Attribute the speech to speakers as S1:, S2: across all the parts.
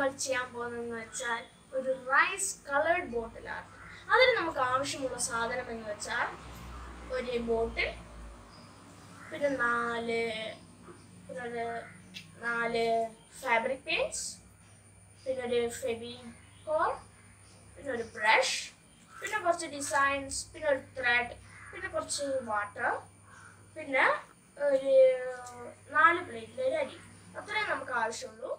S1: നമ്മൾ ചെയ്യാൻ പോകുന്നതെന്ന് വെച്ചാൽ ഒരു റൈസ് കളേർഡ് ആർട്ട് അതിന് നമുക്ക് ആവശ്യമുള്ള സാധനം എന്ന് വെച്ചാൽ ഒരു ബോട്ടിൽ പിന്നെ നാല് പിന്നെ നാല് ഫാബ്രിക് പെയിൻസ് പിന്നെ ഒരു ഫെവിക്കോൾ പിന്നെ ഒരു ബ്രഷ് പിന്നെ കുറച്ച് ഡിസൈൻസ് പിന്നെ ഒരു ത്രെഡ് പിന്നെ കുറച്ച് വാട്ടർ പിന്നെ ഒരു നാല് പ്ലേറ്റിൽ ഒരു അരി. അത്രയും നമുക്ക് ആവശ്യമുള്ളൂ.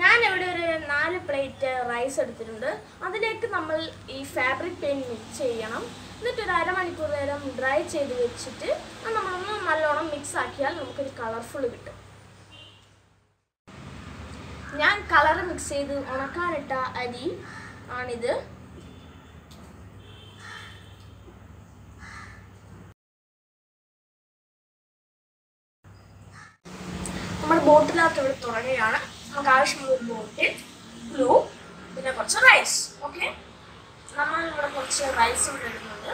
S1: ഞാൻ ഒരു നാല് പ്ലേറ്റ് റൈസ് എടുത്തിട്ടുണ്ട്. അതിലേക്ക് നമ്മൾ ഈ ഫാബ്രിക് പെയിന്റ് മിക്സ് ചെയ്യണം. എന്നിട്ട് ഒരു അരമണിക്കൂർ നേരം ഡ്രൈ ചെയ്ത് വെച്ചിട്ട് അത് നമ്മളൊന്ന് നല്ലോണം മിക്സ് ആക്കിയാൽ നമുക്കൊരു കളർഫുൾ കിട്ടും. ഞാൻ കളർ മിക്സ് ചെയ്ത് ഉണക്കാനിട്ട അരി ആണിത്. നമ്മുടെ ബോട്ടിനകത്ത് ഇവിടെ തുടങ്ങുകയാണ്. നമുക്ക് ആവശ്യമുള്ള ഒരു ബോട്ടിൽ ഗ്ലൂ പിന്നെ കുറച്ച് റൈസ് ഓക്കെ നമ്മൾ ഇവിടെ കുറച്ച് റൈസ് ഇവിടെ ഇടുന്നുണ്ട്.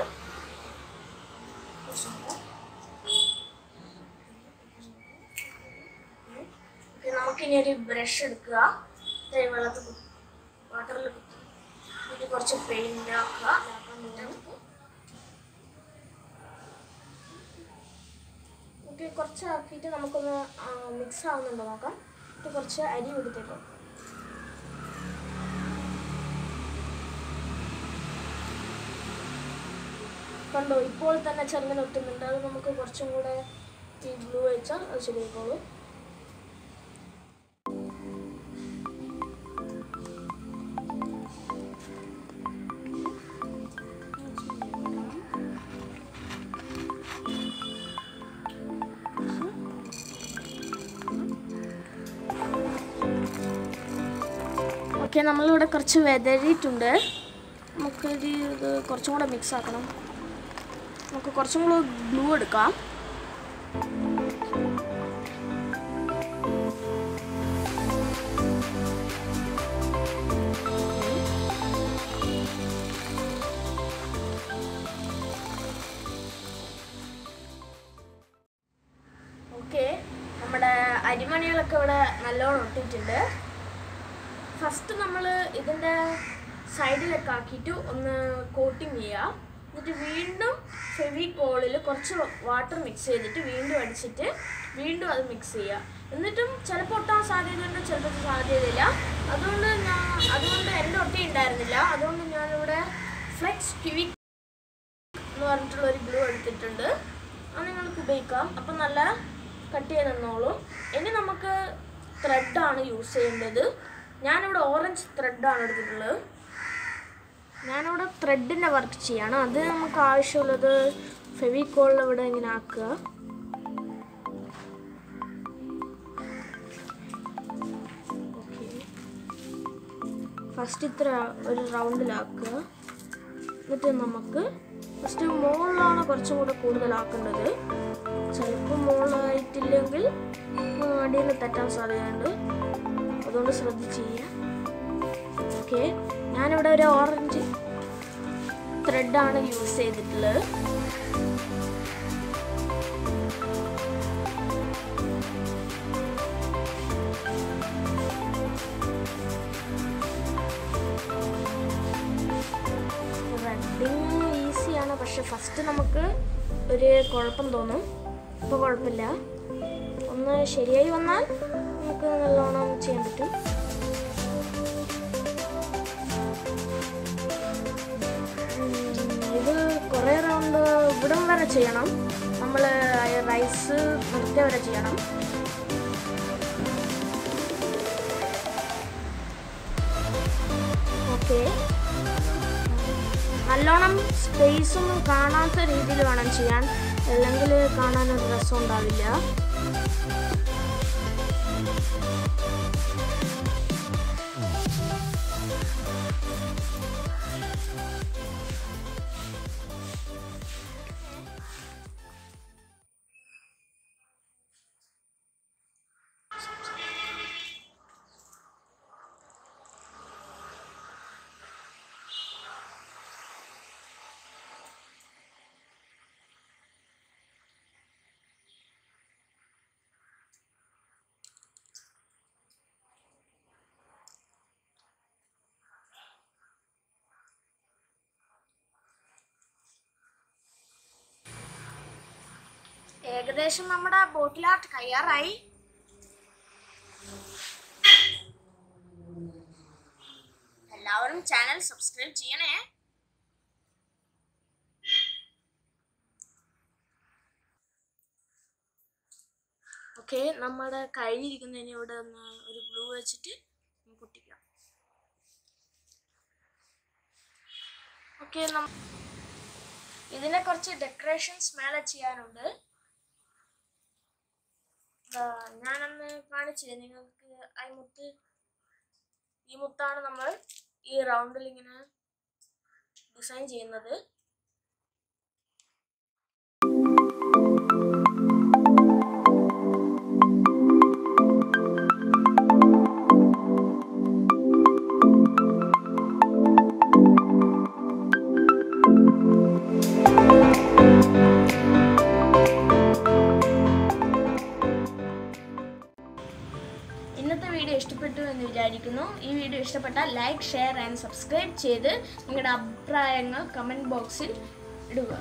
S1: നമുക്കിനി ഒരു ബ്രഷ് എടുക്കുക. വെള്ളത്തിൽ വാട്ടറിൽ പിന്നെ കുറച്ച് പെയിന്റ് ആക്കുക. ഓക്കെ കുറച്ച് ആക്കിയിട്ട് നമുക്കൊന്ന് മിക്സ് ആവുന്നുണ്ടോ നോക്കാം. എന്നിട്ട് കുറച്ച് അരി കൊടുത്തേക്കും. കണ്ടോ ഇപ്പോൾ തന്നെ ചെറുങ്ങനെ ഒട്ടുന്നുണ്ട്. അത് നമുക്ക് കുറച്ചും കൂടെ ഈ ഗ്ലൂ വെച്ചാൽ അത് ശരിയായിക്കോളൂ. ഓക്കെ നമ്മളിവിടെ കുറച്ച് വെതറിയിട്ടുണ്ട്. നമുക്ക് ഇത് കുറച്ചും കൂടെ മിക്സ് ആക്കണം. നമുക്ക് കുറച്ചും കൂടെ ഗ്ലൂ എടുക്കാം. ഓക്കെ നമ്മുടെ അരിമണികളൊക്കെ ഇവിടെ നല്ലോണം ഒട്ടിയിട്ടുണ്ട്. ഫസ്റ്റ് നമ്മൾ ഇതിന്റെ സൈഡിലൊക്കെ ആക്കിയിട്ട് ഒന്ന് കോട്ടിങ് ചെയ്യുക എന്നിട്ട് വീണ്ടും ഫെവിക്കോളിൽ കുറച്ച് വാട്ടർ മിക്സ് ചെയ്തിട്ട് വീണ്ടും അടിച്ചിട്ട് വീണ്ടും അത് മിക്സ് ചെയ്യുക എന്നിട്ടും ചിലപ്പോൾ ഒട്ടാൻ സാധ്യതയുണ്ട് ചിലപ്പോൾ സാധ്യതയില്ല. അതുകൊണ്ട് ഞാൻ അതുകൊണ്ട് എന്റെ ഒട്ടി ഉണ്ടായിരുന്നില്ല. അതുകൊണ്ട് ഞാനിവിടെ ഫ്ലെക്സ് ക്വിക്ക് എന്ന് പറഞ്ഞിട്ടുള്ള ഒരു ഗ്ലൂ എടുത്തിട്ടുണ്ട്. അത് നിങ്ങൾക്ക് ഉപയോഗിക്കാം. അപ്പം നല്ല കട്ട് ചെയ്ത് തന്നോളൂ. ഇനി നമുക്ക് ത്രെഡാണ് യൂസ് ചെയ്യേണ്ടത്. ഞാനിവിടെ ഓറഞ്ച് ത്രെഡാണ് എടുത്തിട്ടുള്ളത്. ഞാനിവിടെ ത്രെഡിന്റെ വർക്ക് ചെയ്യാണ്. അത് നമുക്ക് ആവശ്യമുള്ളത് ഫെവിക്കോളിൽ ഇവിടെ ഇങ്ങനെ ആക്കുക. ഫസ്റ്റ് ഇത്ര ഒരു റൗണ്ടിലാക്കുക എന്നിട്ട് നമുക്ക് ഫസ്റ്റ് മുകളിലാണ് കുറച്ചും കൂടെ കൂടുതലാക്കേണ്ടത്. ചിലപ്പോൾ മുകളിലായിട്ടില്ലെങ്കിൽ അടിയിൽ തെറ്റാൻ സാധ്യതയുണ്ട്. അതുകൊണ്ട് ശ്രദ്ധിച്ച് ചെയ്യുക ഓക്കെ. ഞാനിവിടെ ഒരു ഓറഞ്ച് ത്രെഡാണ് യൂസ് ചെയ്തിട്ടുള്ളത്. പക്ഷെ ഫസ്റ്റ് നമുക്ക് ഒരു കുഴപ്പം തോന്നും. ഇപ്പോൾ കുഴപ്പമില്ല. ഒന്ന് ശരിയായി വന്നാൽ നമുക്ക് നല്ലോണം ചെയ്യാൻ പറ്റും. ഇത് കുറേ റൗണ്ട് ഇവിടം വരെ ചെയ്യണം. നമ്മൾ റൈസ് നിർത്തിയ വരെ ചെയ്യണം. ഓക്കെ നല്ലോണം സ്പേസ് ഒന്നും കാണാത്ത രീതിയിൽ വേണം ചെയ്യാൻ. അല്ലെങ്കിൽ കാണാനൊരു രസം ഉണ്ടാവില്ല ഏകദേശം നമ്മുടെ ബോട്ടിൽ ആർട്ട് കയ്യാറായി എല്ലാവരും ചാനൽ സബ്സ്ക്രൈബ് ചെയ്യണേ. ഓക്കെ നമ്മുടെ കഴിഞ്ഞിരിക്കുന്നതിന് ഇവിടെ ഒന്ന് ഒരു ഗ്ലൂ വെച്ചിട്ട് പൊട്ടിക്കാം. ഓക്കെ ഇതിനെ കുറച്ച് ഡെക്കറേഷൻസ് മേലെ ചെയ്യാനുണ്ട്. ഞാനന്ന് കാണിച്ചില്ലേ നിങ്ങൾക്ക് ഈ മുത്ത് ഈ മുത്താണ് നമ്മൾ ഈ റൗണ്ടിൽ ഇങ്ങനെ ഡിസൈൻ ചെയ്യുന്നത്. ഇഷ്ടപ്പെട്ടാൽ ലൈക്ക് ഷെയർ ആൻഡ് സബ്സ്ക്രൈബ് ചെയ്ത് നിങ്ങളുടെ അഭിപ്രായങ്ങൾ കമന്റ് ബോക്സിൽ ഇടുക.